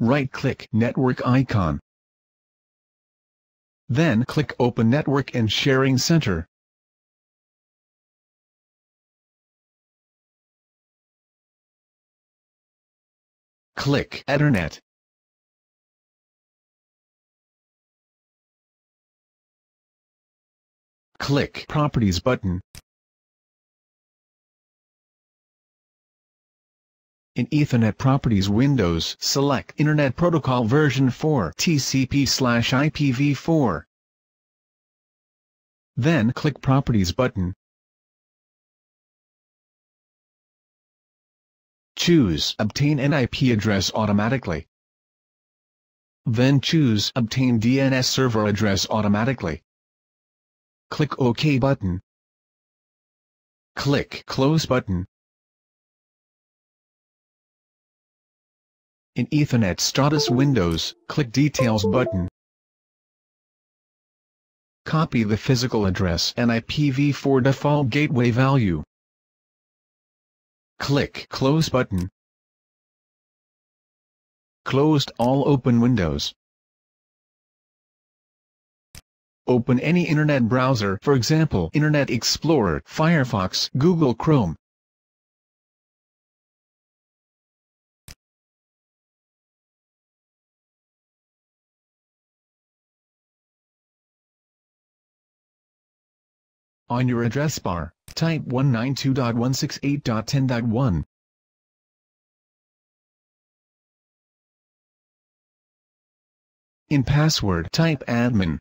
right-click Network icon. Then click Open Network and Sharing Center. Click Ethernet. Click Properties button. In Ethernet Properties Windows, select Internet Protocol version 4 TCP/IPv4. Then click Properties button. Choose Obtain an IP address automatically. Then choose Obtain DNS server address automatically. Click OK button. Click Close button. In Ethernet status Windows, click Details button. Copy the physical address and IPv4 default gateway value. Click Close button. Closed all open windows. Open any internet browser for example Internet Explorer, Firefox, Google Chrome. On your address bar, type 192.168.10.1. In password type admin.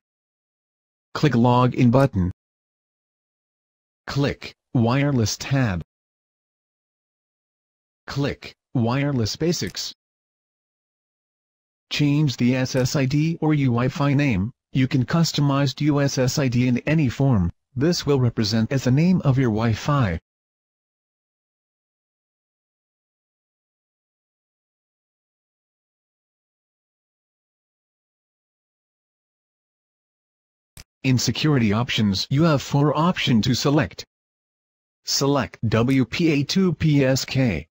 Click Login button. Click Wireless tab. Click Wireless Basics. Change the SSID or UWI-Fi name. You can customize USSID in any form. This will represent as the name of your Wi-Fi. In security options you have four options to select. Select WPA2PSK.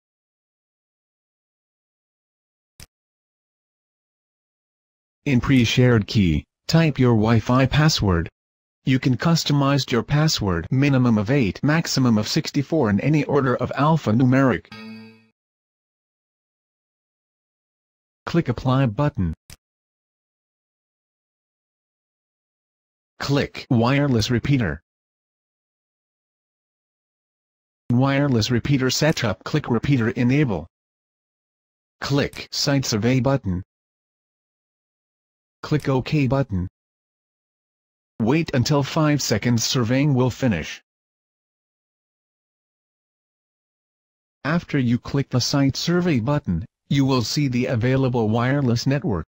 In pre-shared key, type your Wi-Fi password. You can customize your password minimum of 8 maximum of 64 in any order of alphanumeric. Click Apply button. Click Wireless Repeater. Wireless Repeater Setup Click Repeater Enable. Click Site Survey button. Click OK button. Wait until 5 seconds surveying will finish. After you click the Site Survey button, you will see the available wireless network.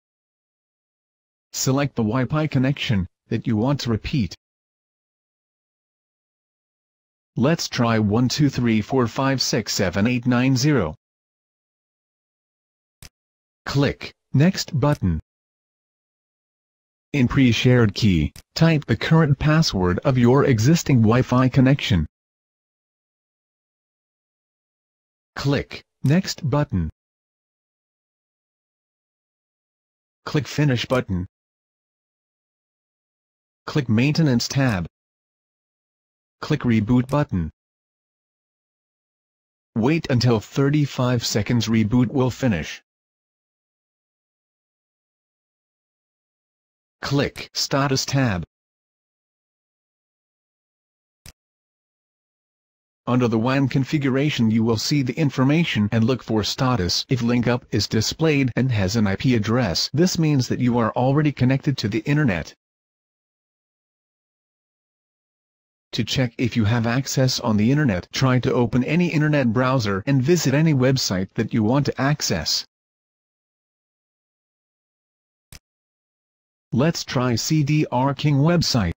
Select the Wi-Fi connection that you want to repeat. Let's try 12345678990. Click Next button. In pre-shared key, type the current password of your existing Wi-Fi connection. Click Next button. Click Finish button. Click Maintenance tab. Click Reboot button. Wait until 35 seconds reboot will finish. Click Status tab. Under the WAN configuration you will see the information and look for status if link up is displayed and has an IP address. This means that you are already connected to the internet. To check if you have access on the internet, try to open any internet browser and visit any website that you want to access. Let's try CDR King website.